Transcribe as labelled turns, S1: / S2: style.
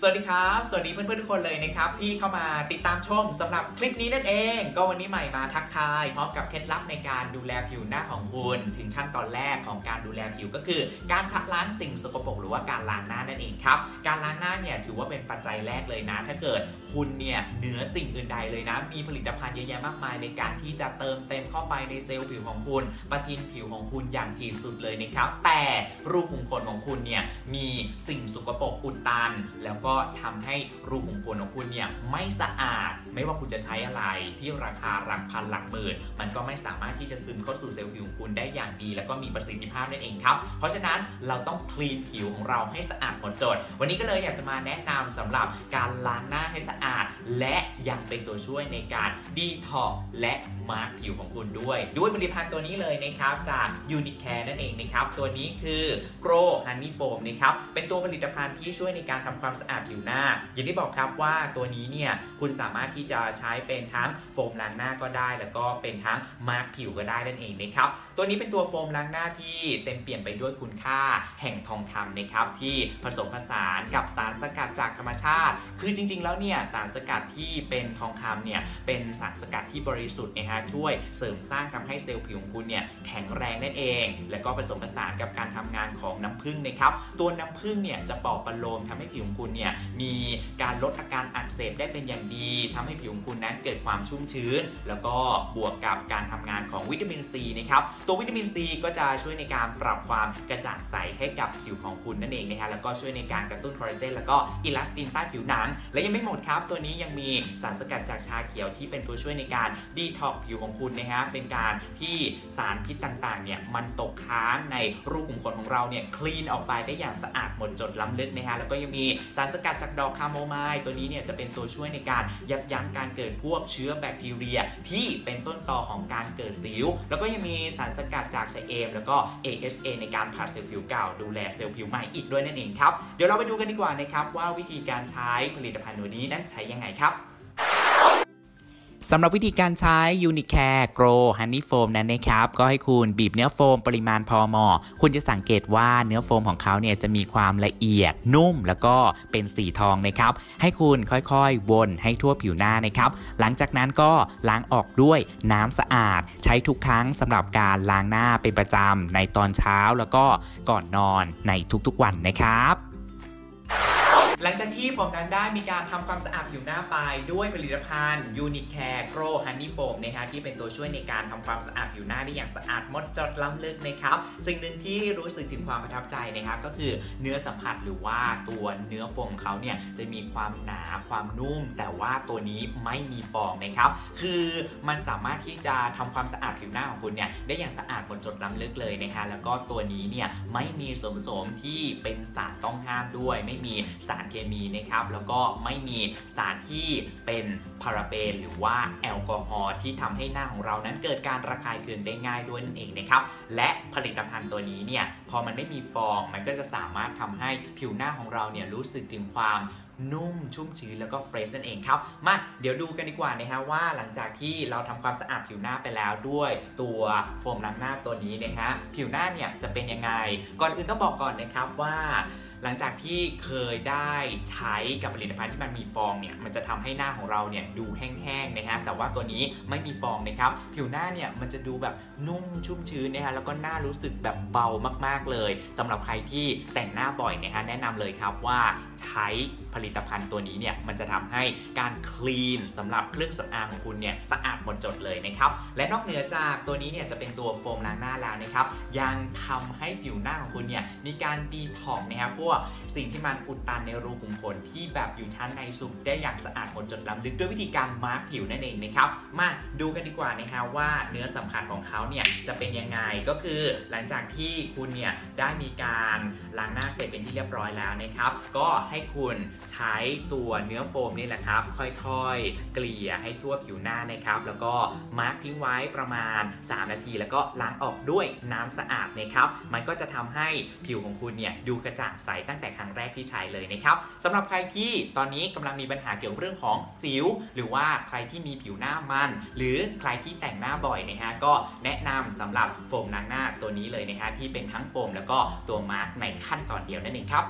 S1: สวัสดีครับ สวัสดีเพื่อนๆทุกคนเลยนะครับที่เข้ามาติดตามชมสำหรับคลิปนี้นั่นเอง ก็วันนี้ใหม่มาทักทายพร้อมกับเคล็ดลับในการดูแลผิวหน้าของคุณถึงขั้นตอนแรกของการดูแลผิวก็คือ การชะล้างสิ่งสกปรกหรือว่าการล้างหน้านั่นเองครับการล้างหน้าเนี่ยถือว่าเป็นปัจจัยแรกเลยนะ ถ้าเกิดคุณเนี่ยเหนือสิ่งอื่นใดเลยนะ มีผลิตภัณฑ์เยอะแยะมากมายในการที่จะเติมเต็มเข้าไปในเซลล์ผิวของคุณปะทินผิวของคุณอย่างที่สุดเลยนะครับแต่รูขุมขนของคุณเนี่ยมีสิ่งสกปรกอุดตันแล้วก็ทำให้รูขุมขนของคุณเนี่ยไม่สะอาด ไม่ว่าคุณจะใช้อะไรที่ราคาหลักพันหลักหมื่นมันก็ไม่สามารถที่จะซึมเข้าสู่เซลล์ผิวของคุณได้อย่างดี แล้วก็มีประสิทธิภาพนั่นเองครับ เพราะฉะนั้นเราต้องคลีนผิวของเราให้สะอาดหมดจด วันนี้ก็เลยอยากจะมาแนะนำสำหรับการล้างหน้าให้สะอาด และยังเป็นตัวช่วยในการดีท็อกและมาร์กผิวของคุณด้วย ด้วยผลิตภัณฑ์ตัวนี้เลยนะครับจาก Unicare นั่นเองนะครับตัวนี้คือ Grow Honey Foam นะครับเป็นตัวผลิตภัณฑ์ที่ช่วยในการทำความสะอาดผิวหน้า อย่างที่บอกครับว่าตัวนี้เนี่ยคุณสามารถที่จะใช้เป็นทั้งโฟมล้างหน้าก็ได้ แล้วก็เป็นทั้งมาร์กผิวก็ได้นั่นเองนะครับตัวนี้เป็นตัวโฟมล้างหน้าที่เต็มเปี่ยมไปด้วยคุณค่าแห่งทองคำนะครับที่ผสมผสานกับสารสกัดจากธรรมชาติ คือจริง ๆ แล้วเนี่ยสารสกัดที่เป็นทองคำเนี่ยเป็นสารสกัดที่บริสุทธิ์นะฮะช่วยเสริมสร้างทำให้เซลล์ผิวของคุณเนี่ยแข็งแรงนั่นเอง แล้วก็ผสมผสานกับการทำงานของน้ำผึ้งนะครับตัวน้ำผึ้งเนี่ยจะปลอบประโลมทำให้ผิวของคุณเนี่ยมีการลดอาการอักเสบได้เป็นอย่างดีทำให้ผิวของคุณนั้นเกิดความชุ่มชื้น แล้วก็บวกกับการทำงานของวิตามินซีนะครับตัววิตามินซีก็จะช่วยในการปรับความกระจ่างใสให้กับผิวของคุณนั่นเองนะฮะแล้วก็ช่วยในการกระตุ้นคอลลาเจนแล้วก็อิลาสตินใต้ผิวหนังและยังไม่หมดครับ ตัวนี้ยังมีสารสกัดจากชาเขียวที่เป็นตัวช่วยในการดีท็อกผิวของคุณนะฮะเป็นการที่สารพิษต่างๆเนี่ยมันตกค้างในรูขุมขนของเราเนี่ยคลีนออกไปได้อย่างสะอาดหมดจดล้ำลึกนะฮะแล้วก็ยังมีสารสกัดจากดอกคาโมไมล์ตัวนี้เนี่ยจะเป็นตัวช่วยในการยับยั้งการเกิดพวกเชื้อแบคทีเรีย ที่เป็นต้นตอของการเกิดสิว แล้วก็ยังมีสารสกัดจากไชเอม แล้วก็ AHA ในการผัดเซลล์ผิวเก่าดูแลเซลล์ผิวใหม่อีกด้วยนั่นเองครับ เดี๋ยวเราไปดูกันดีกว่านะครับว่าวิธีการใช้ผลิตภัณฑ์ตัวนี้นั้นใช้ยังไงครับ สำหรับวิธีการใช้ Unicare Grow Honey Foam นั้นนะครับ ก็ให้คุณบีบเนื้อโฟมปริมาณพอเหมาะ คุณจะสังเกตว่าเนื้อโฟมของเขาเนี่ยจะมีความละเอียดนุ่ม แล้วก็เป็นสีทองนะครับ ให้คุณค่อยๆ วนให้ทั่วผิวหน้านะครับ หลังจากนั้นก็ล้างออกด้วยน้ำสะอาด ใช้ทุกครั้งสำหรับการล้างหน้าเป็นประจำในตอนเช้าแล้วก็ก่อนนอนในทุกๆวันนะครับ หลังจากที่ผมนั้นได้มีการทำความสะอาดผิวหน้าไปด้วยผลิตภัณฑ์ Unicare Grow Honey Foam นะฮะที่เป็นตัวช่วยในการทำความสะอาดผิวหน้าได้อย่างสะอาดหมดจดล้ำลึกนะครับสิ่งหนึ่งที่รู้สึกถึงความประทับใจนะครับก็คือเนื้อสัมผัสหรือว่าตัวเนื้อโฟมของเขาเนี่ยจะมีความหนาความนุ่ม แต่ว่าตัวนี้ไม่มีฟองนะครับคือมันสามารถที่จะทำความสะอาดผิวหน้าของคุณเนี่ยได้อย่างสะอาดหมดจดล้ำลึกเลยนะฮะแล้วก็ตัวนี้เนี่ยไม่มีส่วนผสมที่เป็นสารต้องห้ามด้วย ไม่มีสารเคมีนะครับแล้วก็ไม่มีสารที่เป็นพาราเบนหรือว่าแอลกอฮอล์ที่ทำให้หน้าของเรานั้นเกิดการระคายเคืองได้ง่ายด้วยนั่นเองนะครับและผลิตภัณฑ์ตัวนี้เนี่ยพอมันไม่มีฟองมันก็จะสามารถทำให้ผิวหน้าของเราเนี่ยรู้สึกถึงความนุ่มชุ่มชื้นแล้วก็เฟรชนั่นเองครับ มาเดี๋ยวดูกันดีกว่านะฮะว่าหลังจากที่เราทำความสะอาดผิวหน้าไปแล้วด้วยตัวโฟมล้างหน้าตัวนี้นะฮะผิวหน้าเนี่ยจะเป็นยังไง ก่อนอื่นต้องบอกก่อนนะครับว่าหลังจากที่เคยได้ใช้กับผลิตภัณฑ์ที่มันมีฟองเนี่ยมันจะทำให้หน้าของเราเนี่ยดูแห้งๆนะฮะแต่ว่าตัวนี้ไม่มีฟองนะครับผิวหน้าเนี่ยมันจะดูแบบนุ่มชุ่มชื้นนะฮะแล้วก็หน้ารู้สึกแบบเบามากๆเลยสำหรับใครที่แต่งหน้าบ่อยนะฮะแนะนำเลยครับว่าใช้ผลิลิตภัณฑ์ตัวนี้เนี่ยมันจะทำให้การคลีนสำหรับเครื่องสำอางของคุณเนี่ยสะอาดหมดจดเลยนะครับและนอกเหนือจากตัวนี้เนี่ยจะเป็นตัวโฟมล้างหน้าแล้วนะครับยังทำให้ผิวหน้าของคุณเนี่ยมีการดีท็อกนะครับพวกสิ่งที่มันอุดตันในรูขุมขนที่แบบอยู่ชั้นในสุดได้อย่างสะอาดหมดจดล้ำลึกด้วยวิธีการมาร์กผิวนั่นเองนะครับมาดูกันดีกว่านะฮะว่าเนื้อสัมผัสของเขาเนี่ยจะเป็นยังไงก็คือหลังจากที่คุณเนี่ยได้มีการล้างหน้าเสร็จเป็นที่เรียบร้อยแล้วนะครับก็ให้คุณใช้ตัวเนื้อโฟมนี่แหละครับ ค่อยๆ เกลี่ยให้ทั่วผิวหน้านะครับ แล้วก็มาร์กทิ้งไว้ประมาณ 3 นาที แล้วก็ล้างออกด้วยน้ำสะอาดนะครับ มันก็จะทำให้ผิวของคุณเนี่ยดูกระจ่างใสตั้งแต่ครั้งแรกที่ใช้เลยนะครับสำหรับใครที่ตอนนี้กำลังมีปัญหาเกี่ยวกับเรื่องของสิว หรือว่าใครที่มีผิวหน้ามัน หรือใครที่แต่งหน้าบ่อยนะฮะก็แนะนำสำหรับโฟมล้างหน้าตัวนี้เลยนะฮะที่เป็นทั้งโฟมแล้วก็ตัวมาร์กในขั้นตอนเดียวนั่นเองครับ